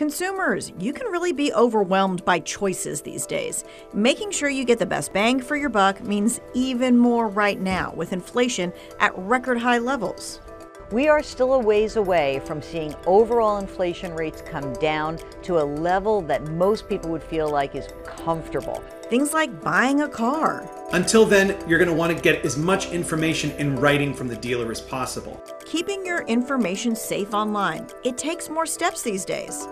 Consumers, you can really be overwhelmed by choices these days. Making sure you get the best bang for your buck means even more right now with inflation at record high levels. We are still a ways away from seeing overall inflation rates come down to a level that most people would feel like is comfortable. Things like buying a car. Until then, you're going to want to get as much information in writing from the dealer as possible. Keeping your information safe online. It takes more steps these days.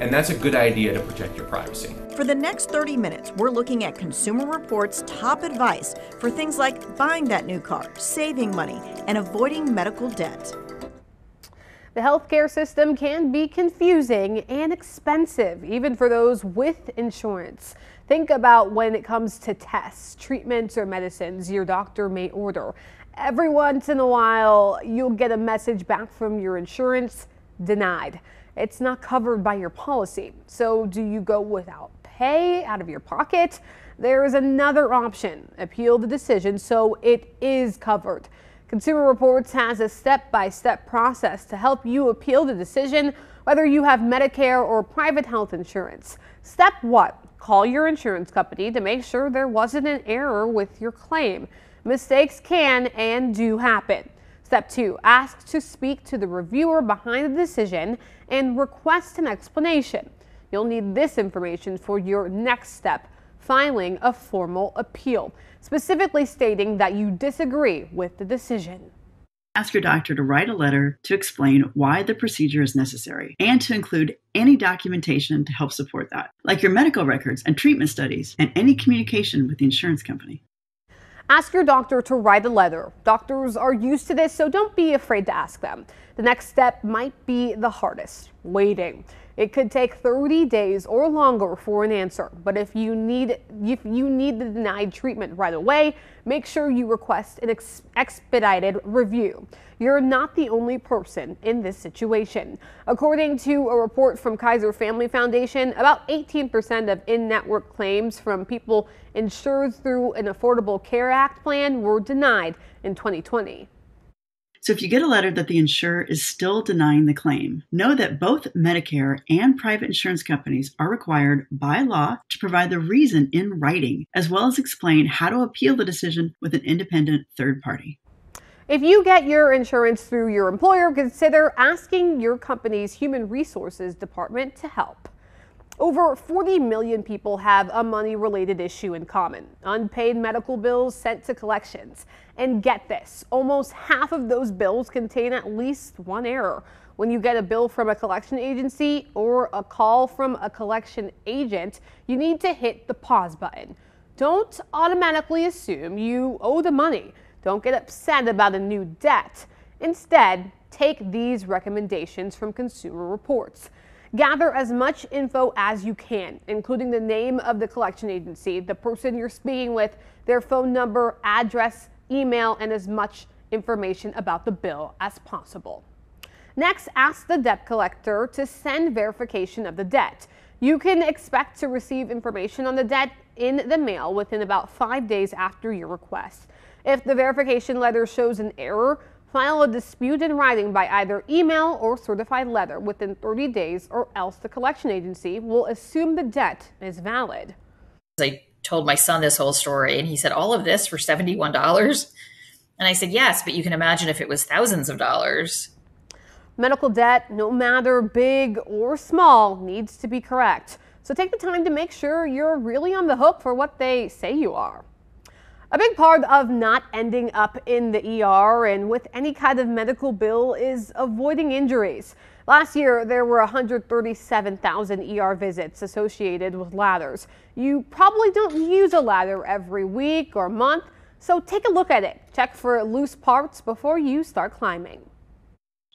And that's a good idea to protect your privacy. For the next 30 minutes, we're looking at Consumer Reports' top advice for things like buying that new car, saving money, and avoiding medical debt. The healthcare system can be confusing and expensive, even for those with insurance. Think about when it comes to tests, treatments, or medicines your doctor may order. Every once in a while, you'll get a message back from your insurance denied it's not covered by your policy. So do you go without pay out of your pocket? There is another option. Appeal the decision so it is covered. Consumer Reports has a step-by-step process to help you appeal the decision whether you have Medicare or private health insurance. Step 1. Call your insurance company to make sure there wasn't an error with your claim. Mistakes can and do happen. Step two, ask to speak to the reviewer behind the decision and request an explanation. You'll need this information for your next step, filing a formal appeal, specifically stating that you disagree with the decision. Ask your doctor to write a letter to explain why the procedure is necessary and to include any documentation to help support that, like your medical records and treatment studies and any communication with the insurance company. Ask your doctor to write a letter. Doctors are used to this, so don't be afraid to ask them. The next step might be the hardest waiting. It could take 30 days or longer for an answer, but if you need if you need the denied treatment right away, make sure you request an ex expedited review. You're not the only person in this situation. According to a report from Kaiser Family Foundation, about 18% of in-network claims from people insured through an Affordable Care Act plan were denied in 2020. So if you get a letter that the insurer is still denying the claim, know that both Medicare and private insurance companies are required by law to provide the reason in writing, as well as explain how to appeal the decision with an independent third party. If you get your insurance through your employer, consider asking your company's human resources department to help. Over 40 million people have a money related issue in common unpaid medical bills sent to collections. And get this almost half of those bills contain at least one error. When you get a bill from a collection agency or a call from a collection agent, you need to hit the pause button. Don't automatically assume you owe the money. Don't get upset about a new debt. Instead, take these recommendations from Consumer Reports. Gather as much info as you can, including the name of the collection agency, the person you're speaking with, their phone number, address, email, and as much information about the bill as possible. Next, ask the debt collector to send verification of the debt. You can expect to receive information on the debt in the mail within about five days after your request. If the verification letter shows an error, File a dispute in writing by either email or certified letter within 30 days, or else the collection agency will assume the debt is valid. I told my son this whole story, and he said, All of this for $71? And I said, Yes, but you can imagine if it was thousands of dollars. Medical debt, no matter big or small, needs to be correct. So take the time to make sure you're really on the hook for what they say you are. A big part of not ending up in the ER and with any kind of medical bill is avoiding injuries. Last year, there were 137,000 ER visits associated with ladders. You probably don't use a ladder every week or month, so take a look at it. Check for loose parts before you start climbing.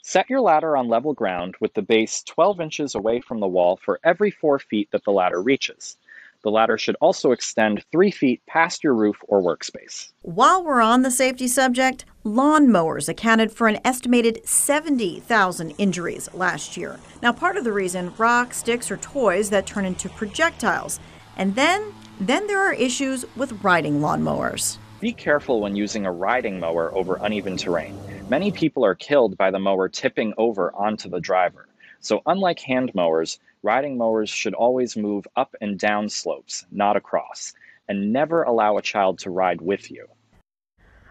Set your ladder on level ground with the base 12 inches away from the wall for every 4 feet that the ladder reaches. The ladder should also extend three feet past your roof or workspace. While we're on the safety subject, lawnmowers accounted for an estimated 70,000 injuries last year. Now, part of the reason rocks, sticks, or toys that turn into projectiles. And then, then there are issues with riding lawnmowers. Be careful when using a riding mower over uneven terrain. Many people are killed by the mower tipping over onto the driver. So, unlike hand mowers, riding mowers should always move up and down slopes, not across, and never allow a child to ride with you.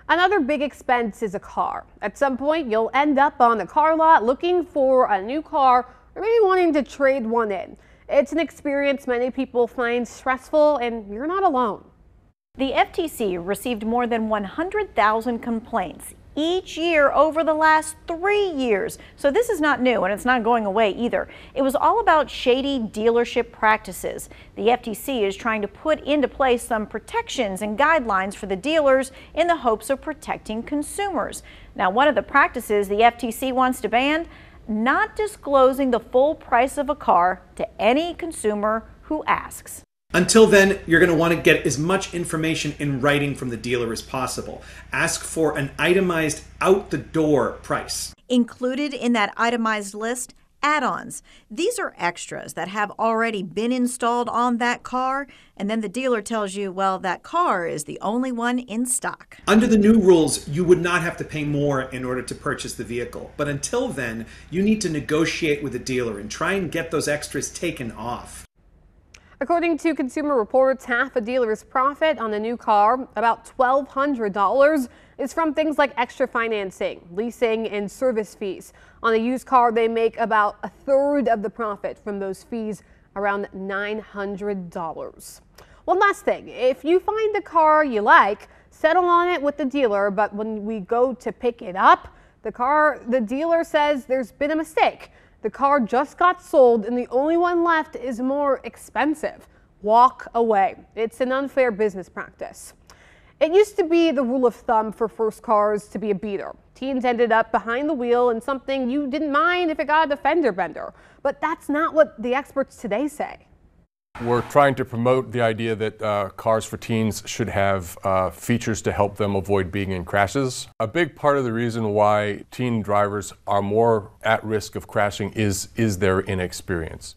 Another big expense is a car. At some point, you'll end up on the car lot looking for a new car or maybe wanting to trade one in. It's an experience many people find stressful, and you're not alone. The FTC received more than 100,000 complaints each year over the last three years. So this is not new and it's not going away either. It was all about shady dealership practices. The FTC is trying to put into place some protections and guidelines for the dealers in the hopes of protecting consumers. Now, one of the practices the FTC wants to ban not disclosing the full price of a car to any consumer who asks. Until then, you're going to want to get as much information in writing from the dealer as possible. Ask for an itemized out the door price. Included in that itemized list, add ons. These are extras that have already been installed on that car, and then the dealer tells you, well, that car is the only one in stock. Under the new rules, you would not have to pay more in order to purchase the vehicle. But until then, you need to negotiate with the dealer and try and get those extras taken off. According to Consumer Reports, half a dealer's profit on a new car, about $1,200, is from things like extra financing, leasing, and service fees. On a used car, they make about a third of the profit from those fees, around $900. One last thing, if you find a car you like, settle on it with the dealer, but when we go to pick it up, the car, the dealer says there's been a mistake. The car just got sold and the only one left is more expensive. Walk away. It's an unfair business practice. It used to be the rule of thumb for first cars to be a beater. Teens ended up behind the wheel in something you didn't mind if it got a fender bender. But that's not what the experts today say. We're trying to promote the idea that uh, cars for teens should have uh, features to help them avoid being in crashes. A big part of the reason why teen drivers are more at risk of crashing is, is their inexperience.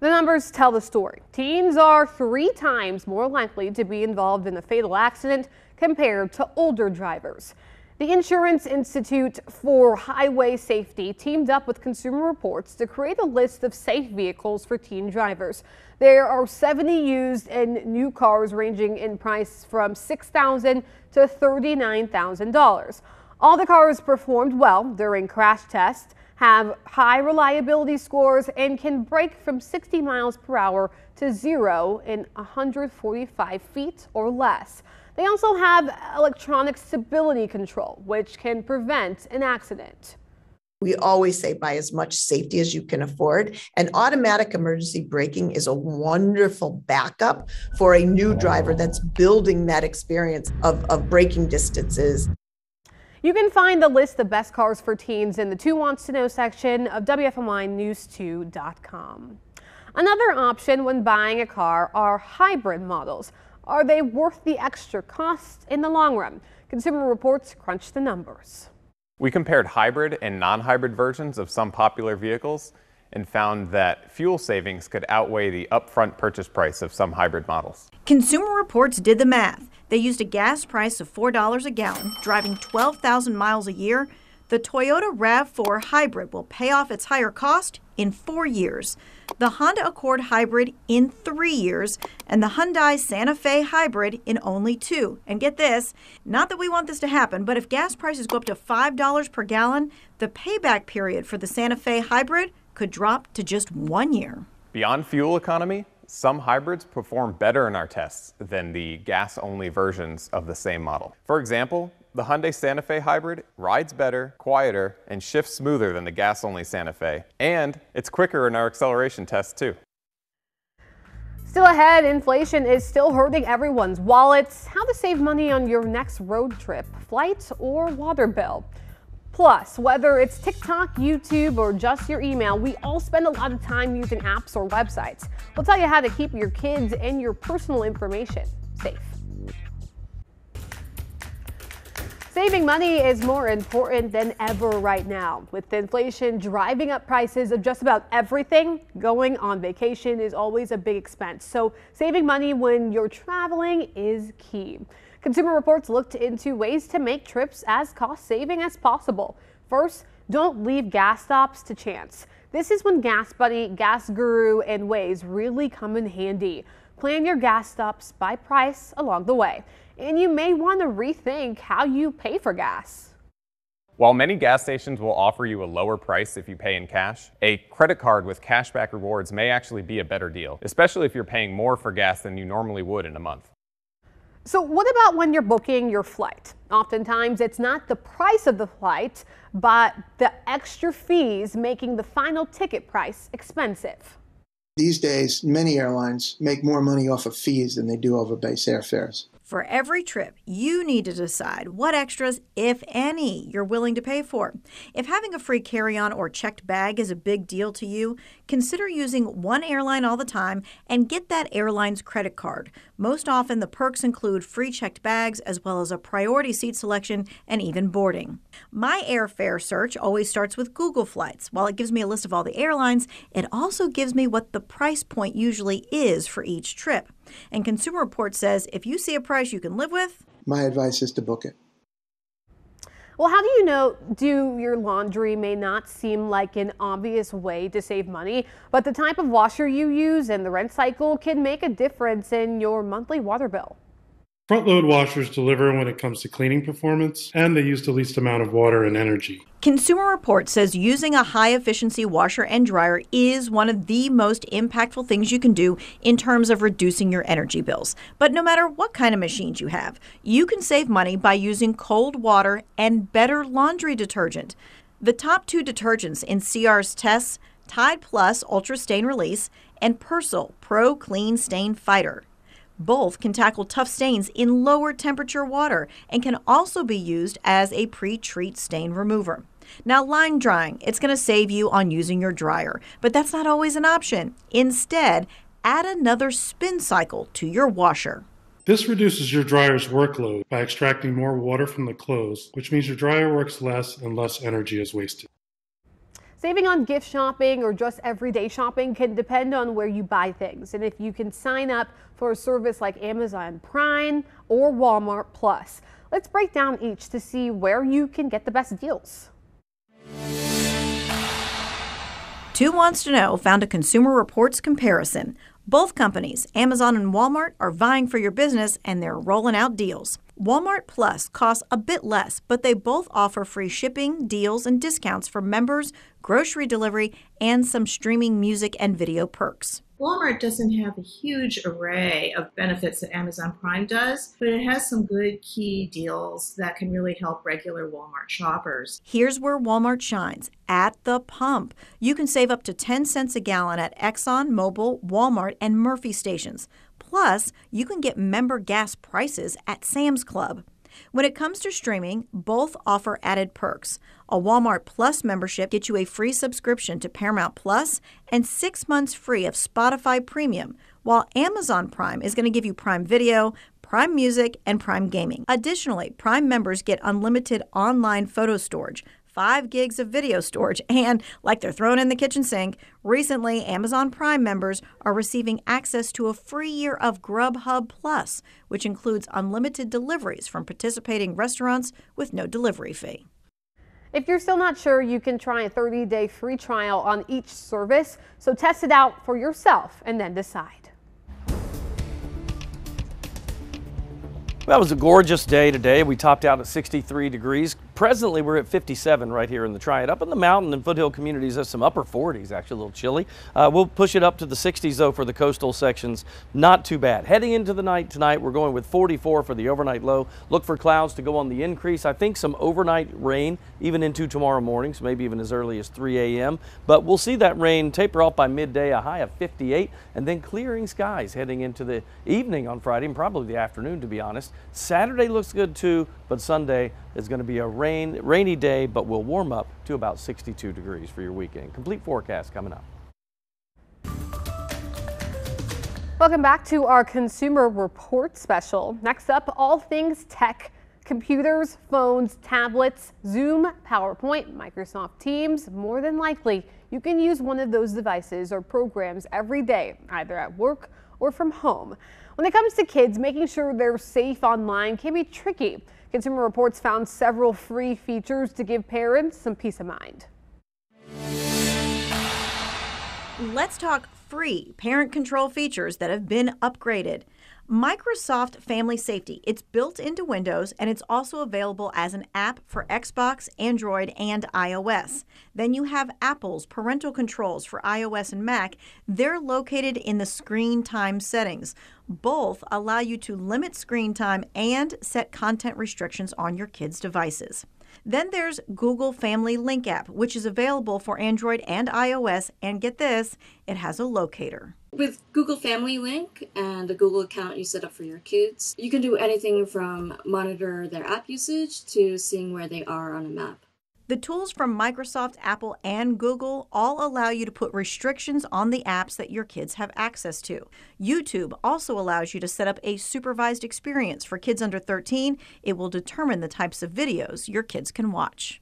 The numbers tell the story. Teens are three times more likely to be involved in a fatal accident compared to older drivers. The Insurance Institute for Highway Safety teamed up with Consumer Reports to create a list of safe vehicles for teen drivers. There are 70 used and new cars ranging in price from 6,000 to $39,000. All the cars performed well during crash tests, have high reliability scores, and can brake from 60 miles per hour to zero in 145 feet or less. They also have electronic stability control, which can prevent an accident. We always say buy as much safety as you can afford. And automatic emergency braking is a wonderful backup for a new driver that's building that experience of, of braking distances. You can find the list of best cars for teens in the Two Wants to Know section of WFMYNews2.com. Another option when buying a car are hybrid models. Are they worth the extra cost in the long run? Consumer Reports crunched the numbers. We compared hybrid and non-hybrid versions of some popular vehicles and found that fuel savings could outweigh the upfront purchase price of some hybrid models. Consumer Reports did the math. They used a gas price of $4 a gallon, driving 12,000 miles a year. The Toyota RAV4 hybrid will pay off its higher cost in four years the Honda Accord Hybrid in three years, and the Hyundai Santa Fe Hybrid in only two. And get this not that we want this to happen, but if gas prices go up to $5 per gallon, the payback period for the Santa Fe Hybrid could drop to just one year. Beyond fuel economy, some hybrids perform better in our tests than the gas only versions of the same model. For example, the Hyundai Santa Fe Hybrid rides better, quieter, and shifts smoother than the gas-only Santa Fe. And it's quicker in our acceleration tests too. Still ahead, inflation is still hurting everyone's wallets. How to save money on your next road trip, flight, or water bill. Plus, whether it's TikTok, YouTube, or just your email, we all spend a lot of time using apps or websites. We'll tell you how to keep your kids and your personal information safe. Saving money is more important than ever right now. With inflation driving up prices of just about everything, going on vacation is always a big expense. So saving money when you're traveling is key. Consumer Reports looked into ways to make trips as cost saving as possible. First, don't leave gas stops to chance. This is when Gas Buddy, Gas Guru, and Waze really come in handy. Plan your gas stops by price along the way, and you may want to rethink how you pay for gas. While many gas stations will offer you a lower price if you pay in cash, a credit card with cashback rewards may actually be a better deal, especially if you're paying more for gas than you normally would in a month. So, what about when you're booking your flight? Oftentimes, it's not the price of the flight, but the extra fees making the final ticket price expensive. These days, many airlines make more money off of fees than they do over base airfares. For every trip, you need to decide what extras, if any, you're willing to pay for. If having a free carry on or checked bag is a big deal to you, consider using one airline all the time and get that airline's credit card. Most often, the perks include free checked bags as well as a priority seat selection and even boarding. My airfare search always starts with Google Flights. While it gives me a list of all the airlines, it also gives me what the price point usually is for each trip. And Consumer Reports says if you see a price you can live with, my advice is to book it. Well, how do you know do your laundry may not seem like an obvious way to save money, but the type of washer you use and the rent cycle can make a difference in your monthly water bill? Front load washers deliver when it comes to cleaning performance, and they use the least amount of water and energy. Consumer Report says using a high efficiency washer and dryer is one of the most impactful things you can do in terms of reducing your energy bills. But no matter what kind of machines you have, you can save money by using cold water and better laundry detergent. The top two detergents in CR's tests Tide Plus Ultra Stain Release and Persil Pro Clean Stain Fighter. Both can tackle tough stains in lower temperature water and can also be used as a pre treat stain remover. Now, line drying, it's going to save you on using your dryer, but that's not always an option. Instead, add another spin cycle to your washer. This reduces your dryer's workload by extracting more water from the clothes, which means your dryer works less and less energy is wasted. Saving on gift shopping or just everyday shopping can depend on where you buy things and if you can sign up for a service like Amazon Prime or Walmart Plus. Let's break down each to see where you can get the best deals. Two Wants to Know found a Consumer Reports comparison. Both companies, Amazon and Walmart, are vying for your business and they're rolling out deals. Walmart Plus costs a bit less, but they both offer free shipping, deals, and discounts for members, grocery delivery, and some streaming music and video perks. Walmart doesn't have a huge array of benefits that Amazon Prime does, but it has some good key deals that can really help regular Walmart shoppers. Here's where Walmart shines at the pump. You can save up to 10 cents a gallon at Exxon, Mobil, Walmart, and Murphy stations. Plus, you can get member gas prices at Sam's Club. When it comes to streaming, both offer added perks. A Walmart Plus membership gets you a free subscription to Paramount Plus and six months free of Spotify Premium, while Amazon Prime is going to give you Prime Video, Prime Music, and Prime Gaming. Additionally, Prime members get unlimited online photo storage, 5 gigs of video storage, and like they're thrown in the kitchen sink, recently Amazon Prime members are receiving access to a free year of Grubhub Plus, which includes unlimited deliveries from participating restaurants with no delivery fee. If you're still not sure, you can try a 30 day free trial on each service. So test it out for yourself and then decide. That was a gorgeous day today. We topped out at 63 degrees. Presently, we're at 57 right here in the Triad. Up in the mountain and foothill communities, there's some upper 40s, actually a little chilly. Uh, we'll push it up to the 60s though for the coastal sections. Not too bad. Heading into the night tonight, we're going with 44 for the overnight low. Look for clouds to go on the increase. I think some overnight rain even into tomorrow morning, so maybe even as early as 3 a.m. But we'll see that rain taper off by midday, a high of 58, and then clearing skies heading into the evening on Friday and probably the afternoon, to be honest. Saturday looks good too, but Sunday is going to be a rain, rainy day, but will warm up to about 62 degrees for your weekend. Complete forecast coming up. Welcome back to our Consumer Report special. Next up, all things tech. Computers, phones, tablets, Zoom, PowerPoint, Microsoft Teams, more than likely, you can use one of those devices or programs every day, either at work or from home. When it comes to kids, making sure they're safe online can be tricky. Consumer Reports found several free features to give parents some peace of mind. Let's talk free parent control features that have been upgraded. Microsoft Family Safety. It's built into Windows and it's also available as an app for Xbox, Android, and iOS. Then you have Apple's parental controls for iOS and Mac. They're located in the screen time settings. Both allow you to limit screen time and set content restrictions on your kids' devices. Then there's Google Family Link app, which is available for Android and iOS. And get this, it has a locator. With Google Family Link and the Google account you set up for your kids, you can do anything from monitor their app usage to seeing where they are on a map. The tools from Microsoft, Apple, and Google all allow you to put restrictions on the apps that your kids have access to. YouTube also allows you to set up a supervised experience for kids under 13. It will determine the types of videos your kids can watch.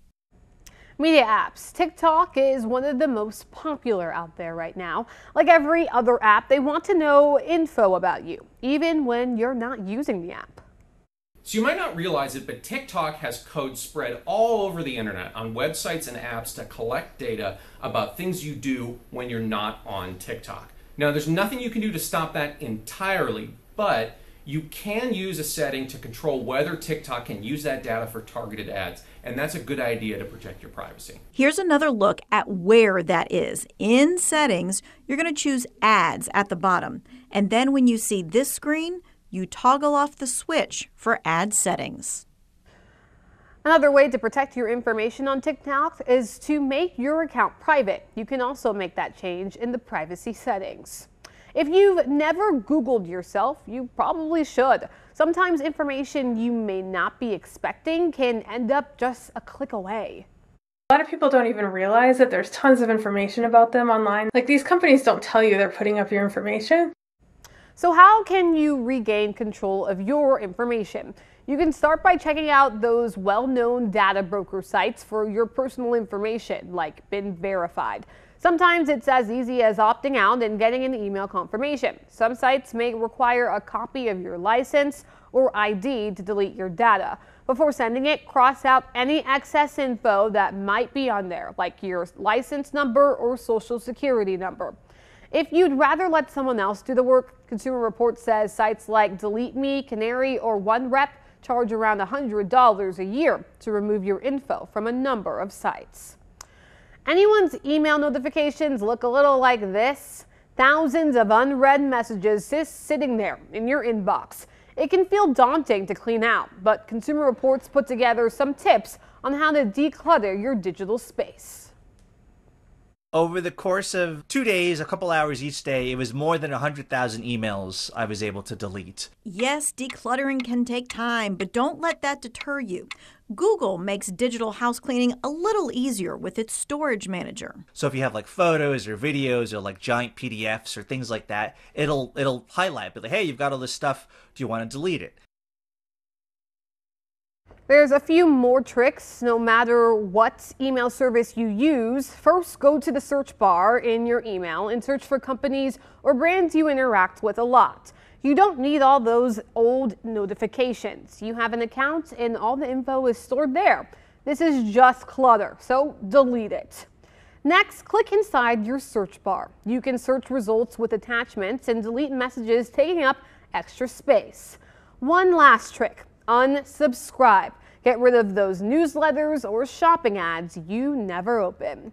Media apps. TikTok is one of the most popular out there right now. Like every other app, they want to know info about you, even when you're not using the app. So you might not realize it, but TikTok has code spread all over the internet on websites and apps to collect data about things you do when you're not on TikTok. Now, there's nothing you can do to stop that entirely, but you can use a setting to control whether TikTok can use that data for targeted ads, and that's a good idea to protect your privacy. Here's another look at where that is. In settings, you're going to choose ads at the bottom. And then when you see this screen, you toggle off the switch for ad settings. Another way to protect your information on TikTok is to make your account private. You can also make that change in the privacy settings. If you've never Googled yourself, you probably should. Sometimes information you may not be expecting can end up just a click away. A lot of people don't even realize that there's tons of information about them online. Like these companies don't tell you they're putting up your information. So how can you regain control of your information? You can start by checking out those well-known data broker sites for your personal information, like Been Verified. Sometimes it's as easy as opting out and getting an email confirmation. Some sites may require a copy of your license or ID to delete your data. Before sending it, cross out any excess info that might be on there, like your license number or social security number. If you'd rather let someone else do the work, Consumer Reports says sites like Delete Me, Kanary, or OneRep charge around $100 a year to remove your info from a number of sites. Anyone's email notifications look a little like this. Thousands of unread messages just sitting there in your inbox. It can feel daunting to clean out, but Consumer Reports put together some tips on how to declutter your digital space. Over the course of two days, a couple hours each day, it was more than 100,000 emails I was able to delete. Yes, decluttering can take time, but don't let that deter you. Google makes digital house cleaning a little easier with its storage manager. So if you have like photos or videos or like giant PDFs or things like that, it'll it'll highlight, but like, hey, you've got all this stuff. Do you want to delete it? There's a few more tricks no matter what email service you use. First, go to the search bar in your email and search for companies or brands you interact with a lot. You don't need all those old notifications. You have an account and all the info is stored there. This is just clutter, so delete it. Next, click inside your search bar. You can search results with attachments and delete messages taking up extra space. One last trick unsubscribe. Get rid of those newsletters or shopping ads you never open.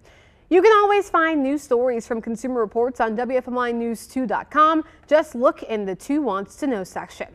You can always find news stories from Consumer Reports on WFMYNews2.com. Just look in the Two Wants to Know section.